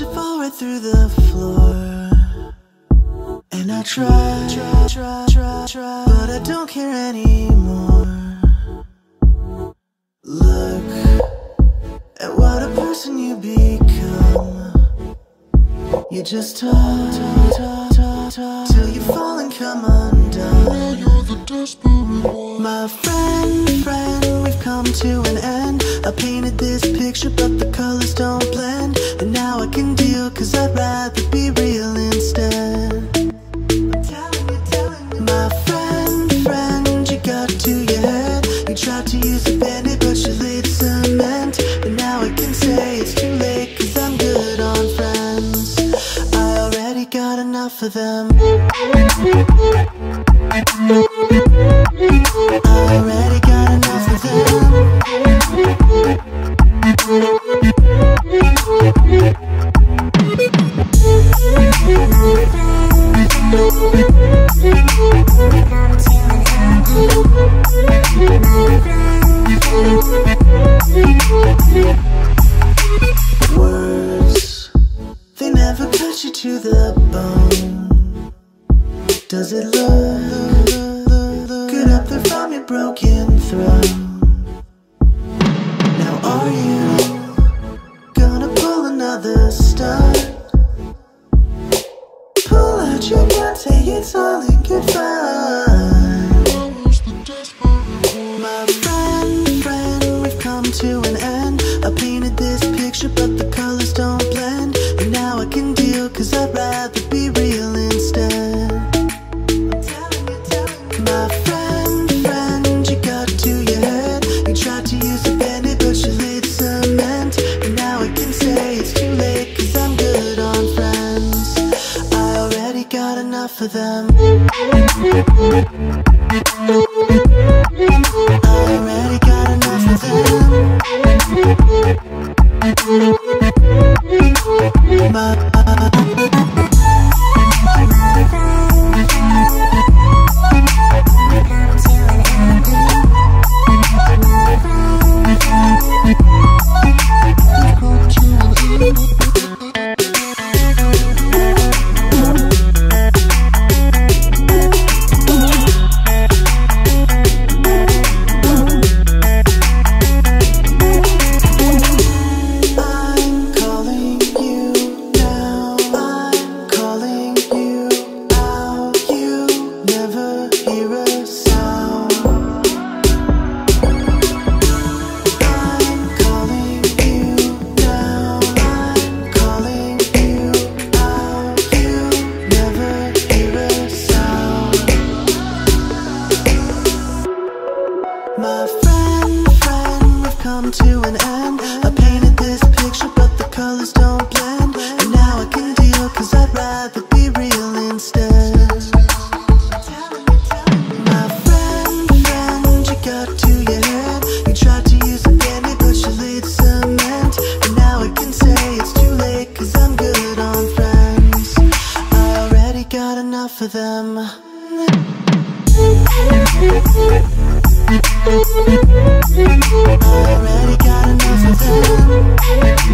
watch it fall right through the floor. And I try, try, try, try, try, but I don't care anymore. Look at what a person you become. You just talk, talk, talk, talk, talk till you fall and come undone. You're the desperate one. My friend, friend, we've come to an end. I'd rather be real instead. I'm telling you, telling. My friend, friend, you got to your head. You tried to use a bandit, but you laid cement. And now I can say it's too late, cause I'm good on friends. I already got enough of them. To the bone. Does it look good up there from your broken throne? Now are you gonna pull another stunt? Pull out your gun, say it's all in good enough of them. Already got enough them. My friend, friend, we've come to an end. I painted this picture, but the colors don't blend. And now I can deal, cause I'd rather be real instead. My friend, friend, you got to your head. You tried to use a bandit, but you laid cement. And now I can say it's too late, cause I'm good on friends. I already got enough of them. I already got enough of them.